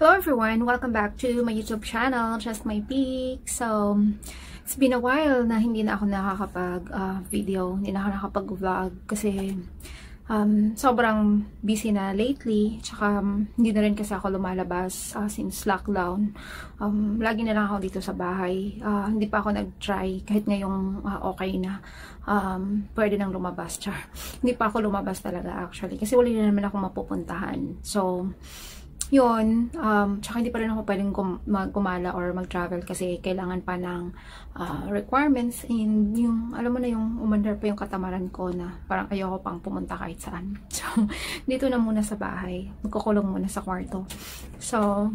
Hello everyone! Welcome back to my YouTube channel, Just My Peak. So, it's been a while na hindi na ako nakakapag-video, uh, hindi na ako nakakapag-vlog kasi um, sobrang busy na lately. Tsaka um, hindi na rin kasi ako lumalabas uh, since lockdown. Um, lagi na lang ako dito sa bahay. Uh, hindi pa ako nag-try kahit ngayong uh, okay na. Um, pwede nang lumabas. Char. hindi pa ako lumabas talaga actually kasi wala na naman ako mapupuntahan. So, yun, um, tsaka hindi pa rin ako pwedeng gum gumala or mag-travel kasi kailangan pa ng uh, requirements in yung, alam mo na yung umandar pa yung katamaran ko na parang ayoko pang pumunta kahit saan. So, dito na muna sa bahay. Magkukulong muna sa kwarto. So,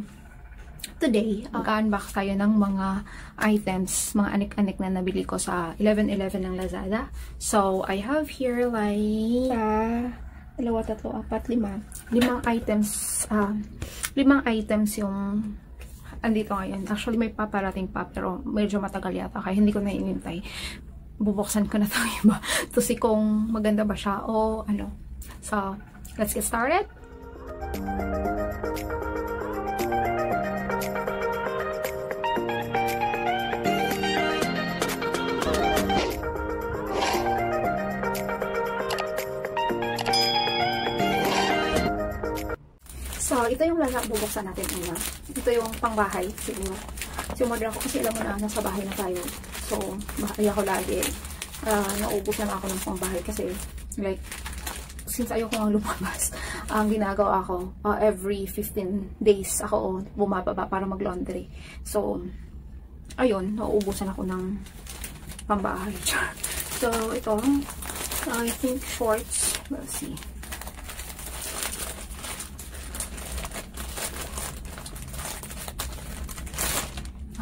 today, mag-unbox tayo ng mga items, mga anik-anik na nabili ko sa 11-11 ng Lazada. So, I have here like, uh, dalawa, tatlo, apat, lima. Limang items, uh, limang items yung andito ngayon. Actually, may paparating pa, pero medyo matagal yata, kaya hindi ko na inintay. Bubuksan ko na ito iba. to see kung maganda ba siya o ano. So, let's get started. So, ito yung lasa bubuksan natin una. Ito yung pangbahay, siguro. Sumorder ako kasi alam mo na, nasa bahay na tayo. So, bahay ako lagi. Uh, naubos na ako ng pangbahay kasi, like, since ayoko nga lumabas, ang ginagawa ko, uh, every 15 days ako bumababa para mag-laundry. So, ayun, nauubusan ako ng pambahay. so, ito, I think shorts. Let's see.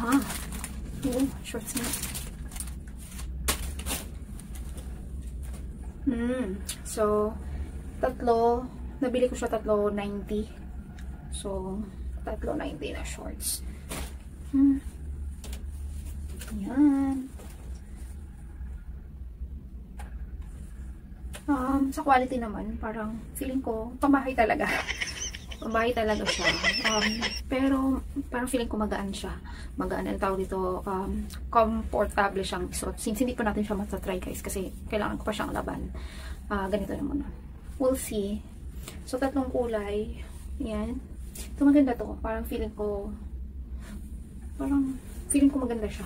Ah, oo, shorts na. Hmm, so, tatlo, nabili ko siya tatlo 90. So, tatlo 90 na shorts. Hmm. Yan. Um, sa quality naman, parang feeling ko, pamahay talaga. Bahay talaga siya. Um, pero, parang feeling ko magaan siya. Magaan. Ang tawag dito, um, comfortable siyang isuot. Since hindi pa natin siya matatry guys, kasi kailangan ko pa siyang laban. Uh, ganito na muna. We'll see. So, tatlong kulay. Yan. Ito maganda to. Parang feeling ko, parang, feeling ko maganda siya.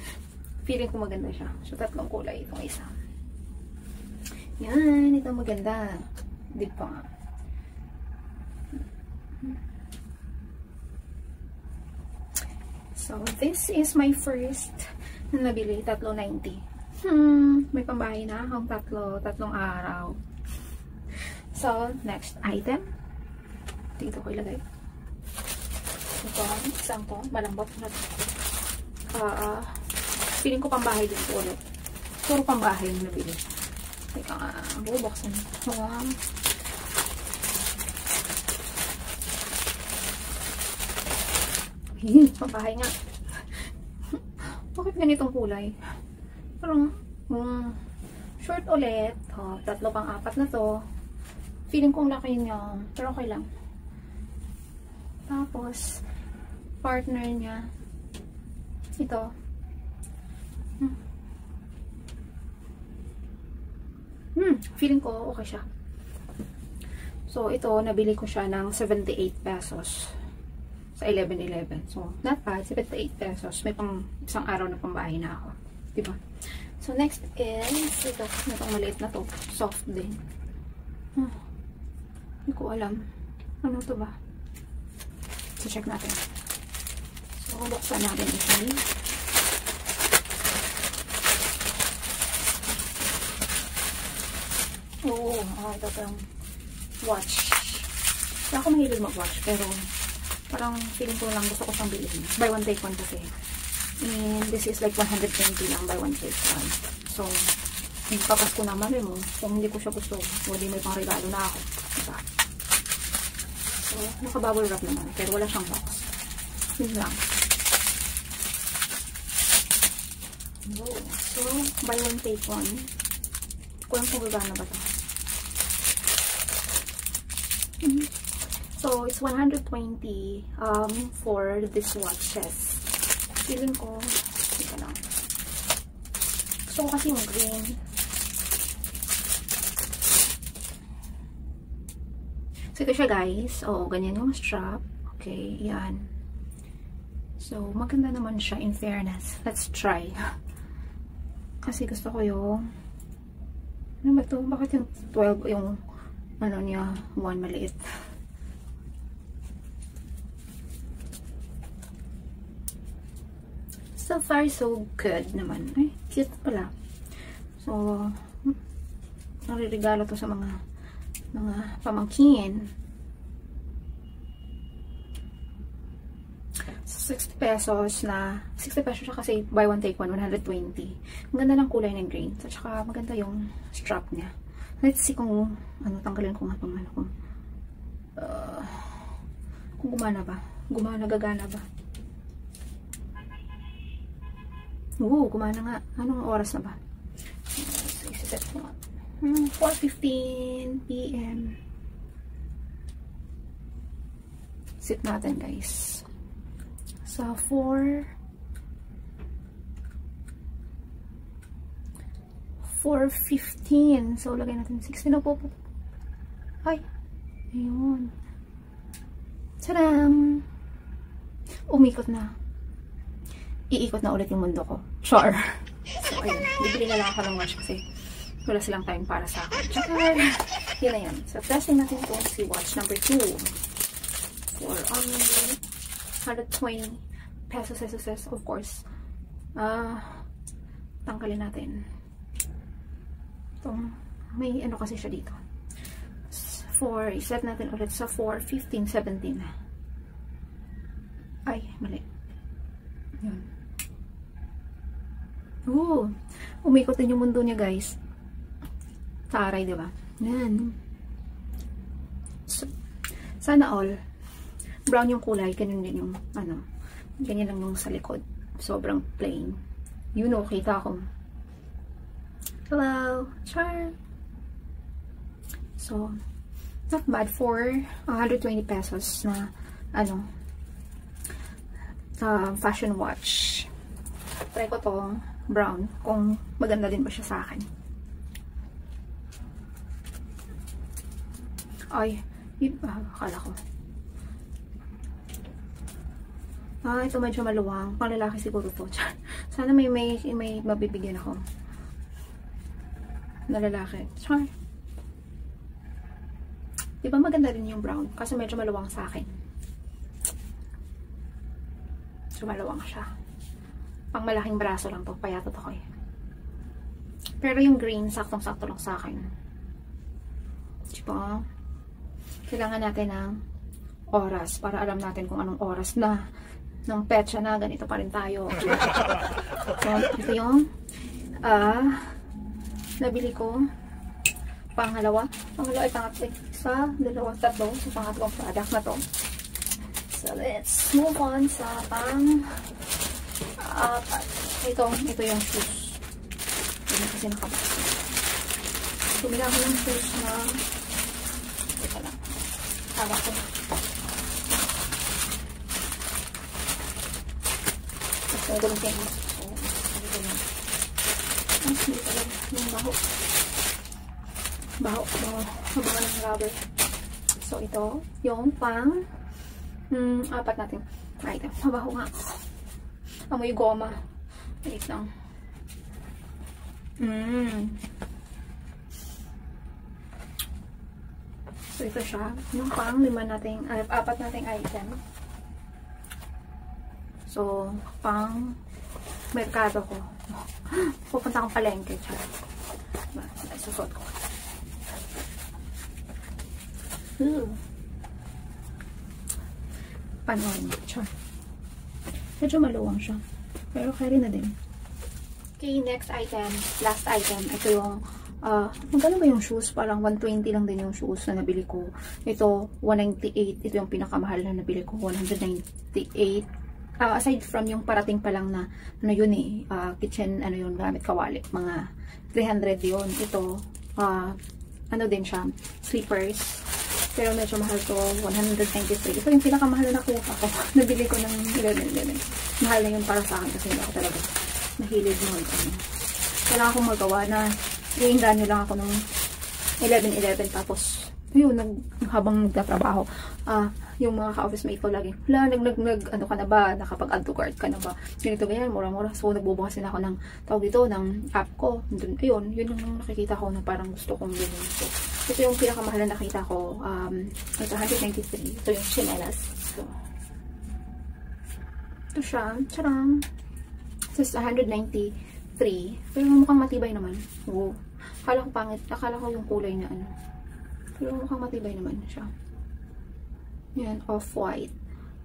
feeling ko maganda siya. So, tatlong kulay itong isa. Yan. Ito maganda. Di pa So, this is my first na nabili, 390. Hmm, may pambahay na akong tatlo, tatlong araw. So, next item. Dito ko ilagay. Ito, isang to, malambot na. Uh, feeling ko pambahay din po ulit. Puro pambahay yung nabili. Teka nga, bubuksan. Wow. Hmm, pabahay nga. Bakit ganitong kulay? Parang, um, short ulit. Oh, tatlo pang apat na to. Feeling kong laki niya. Pero okay lang. Tapos, partner niya. Ito. Hmm. Hmm, feeling ko okay siya. So, ito, nabili ko siya ng 78 pesos sa 11-11. So, not bad. 78 pesos. May pang isang araw na pambahay na ako. Diba? So, next is ito. Itong maliit na to. Soft din. Huh. Hindi ko alam. Ano to ba? So, check natin. So, buksan natin ito. Oo. Oh, ito yung watch. Hindi ako mahilig mag-watch. Pero, Parang feeling ko lang gusto ko siyang bilhin. Buy one take one kasi. And this is like 120 lang buy one take one. So, papas ko naman mo. Kung hindi ko siya gusto, hindi may pang regalo na ako. Diba? So, naka-bubble wrap naman. Pero wala siyang box. Yun lang. So, buy one take one. Kulang kung gagana ba ito. Mm -hmm. So, it's 120 um, for this watches. Feeling ko, ito lang. Gusto ko kasi yung green. So, ito siya guys. Oo, ganyan yung strap. Okay, yan. So, maganda naman siya in fairness. Let's try. Kasi gusto ko yung ano ba ito? Bakit yung 12 yung ano niya, 1 maliit? So far, so good naman. Ay, cute pala. So, hmm, nariregalo to sa mga mga pamangkin. 60 pesos na 60 pesos siya kasi buy one take one 120 ang ganda ng kulay ng green at saka maganda yung strap niya let's see kung ano tanggalin ko nga itong ano kung uh, kung gumana ba gumana gagana ba oo gumana nga. Anong oras na ba? So isiset ko nga hmm, 4.15 p.m. sit natin guys. Sa 4 4.15 so lagay natin 16 na po? Ay ayun. Tadam! Umikot na iikot na ulit yung mundo ko char so ayun bibili na lang ako ng watch kasi wala silang time para sa akin tsaka yun na yun so testing natin itong si watch number 2 for only 120 pesos, pesos, pesos, of course. Ah, uh, tanggalin natin. Itong, may ano kasi siya dito. For, iset natin ulit sa 4, 15, 17. Ay, mali. Yun. Ooh, umikot din yung mundo niya, guys. Taray, di ba? Yan. So, sana all brown yung kulay, ganyan din yung, ano, ganyan lang yung sa likod. Sobrang plain. You know, kita ko. Hello! Char! So, not bad for 120 pesos na, ano, uh, fashion watch. Try ko tong brown, kung maganda din ba siya sa akin. Ay, yun, uh, akala ko. Ah, ito medyo maluwang. Pang lalaki siguro to. Sana may, may, may mabibigyan ako. Na lalaki. Char. Di ba maganda rin yung brown? Kasi medyo maluwang sa akin. So, maluwang siya. Pang malaking braso lang to. Payatot ako eh. Pero yung green, saktong-sakto lang sa akin. Diba? Kailangan natin ng oras para alam natin kung anong oras na ng petsa na ganito pa rin tayo. So, ito yung uh, nabili ko pangalawa. Pangalawa ay pangatlo sa dalawa, tatlo sa pangatlong product na to. So, let's move on sa pang apat. Ito, ito yung shoes. Ito kasi nakabas. Tumila ko ng shoes na ito lang. Hawak ko. So, ganun kayo. So, ganun. Ang hindi talaga. Yung baho. Baho. Baho. Baho ng rubber. So, ito. Yung pang hmm, apat natin. Ay, ito. Mabaho nga. Amoy goma. Wait lang. Mmm. So, ito siya. Yung pang lima nating, uh, apat nating item. So, pang merkado ko. Pupunta akong palengke. Diba? Susot ko. Ooh. Panoorin mo. Medyo maluwang siya. Pero carry na din. Okay, next item. Last item. Ito yung uh, magkano ba yung shoes? Parang 120 lang din yung shoes na nabili ko. Ito, 198. Ito yung pinakamahal na nabili ko. 198 uh, aside from yung parating pa lang na ano yun eh, uh, kitchen ano yun, gamit kawali, mga 300 yun. Ito, uh, ano din siya, slippers. Pero medyo mahal to, 193. Ito yung pinakamahal na nakuha ko. Nabili ko ng 11-11. Mahal na yun para sa akin kasi hindi ako talaga mahilig mo. Ano. Kailangan akong magawa na i-inganyo lang ako ng 11-11 tapos yun, nag, habang nagtatrabaho, ah, uh, yung mga ka-office mate ko lagi, wala, nag, nag, nag, ano ka na ba, nakapag-add to cart ka na ba, ganito ganyan, mura-mura, so nagbubukas din ako ng, tawag dito, ng app ko, Dun, ayun, yun yung nakikita ko na parang gusto kong bilhin, so, ito yung pinakamahal na nakita ko, um, ito, 193, ito yung chinelas, so, ito siya, charang, it says 193, pero mukhang matibay naman, oh, akala ko pangit, akala ko yung kulay na ano, pero mukhang matibay naman siya. Yan, off-white.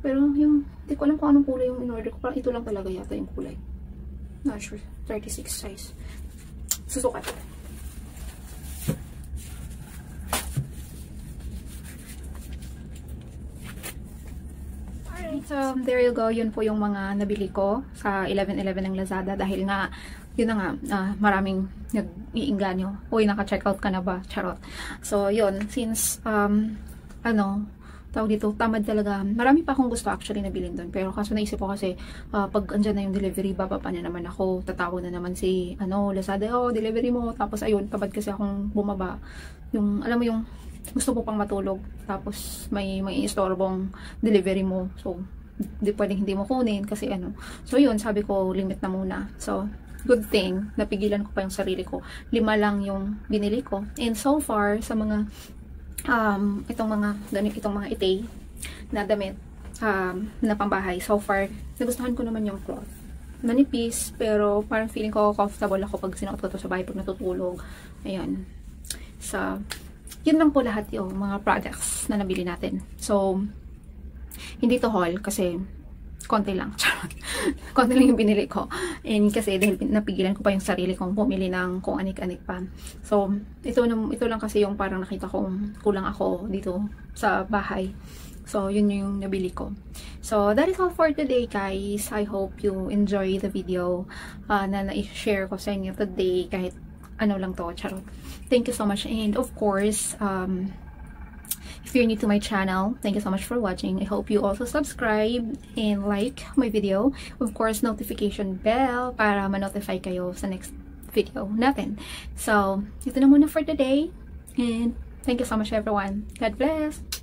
Pero yung, hindi ko alam kung anong kulay yung in-order ko. Parang ito lang talaga yata yung kulay. Not sure. 36 size. Susukat. So there you go. Yun po yung mga nabili ko sa 11-11 ng Lazada dahil nga yun na nga, uh, maraming nag-iinganyo. Uy, naka-checkout ka na ba? Charot. So, yun, since, um, ano, tawag dito, tamad talaga. Marami pa akong gusto actually na bilhin doon. Pero kaso naisip ko kasi, uh, pag andyan na yung delivery, bababa na naman ako. Tatawag na naman si, ano, Lazada, oh, delivery mo. Tapos, ayun, tabad kasi akong bumaba. Yung, alam mo yung, gusto ko pang matulog. Tapos, may, may istorbong delivery mo. So, di pwedeng hindi mo kunin kasi ano. So, yun, sabi ko, limit na muna. So, good thing, napigilan ko pa yung sarili ko. Lima lang yung binili ko. And so far, sa mga, um, itong mga, itong mga itay na damit, um, na pambahay, so far, nagustuhan ko naman yung cloth. Manipis, pero parang feeling ko comfortable ako pag sinuot ko to sa bahay pag natutulog. Ayan. So, yun lang po lahat yung mga products na nabili natin. So, hindi to haul kasi konti lang. Konti lang yung binili ko. And kasi dahil napigilan ko pa yung sarili kong bumili ng kung anik-anik pa. So, ito, ito lang kasi yung parang nakita kong kulang ako dito sa bahay. So, yun yung nabili ko. So, that is all for today, guys. I hope you enjoy the video uh, na na-share ko sa inyo today kahit ano lang to, charot. Thank you so much. And of course, um, If you're new to my channel, thank you so much for watching. I hope you also subscribe and like my video. Of course, notification bell para ma-notify kayo sa next video natin. So, ito na muna for today. And thank you so much everyone. God bless!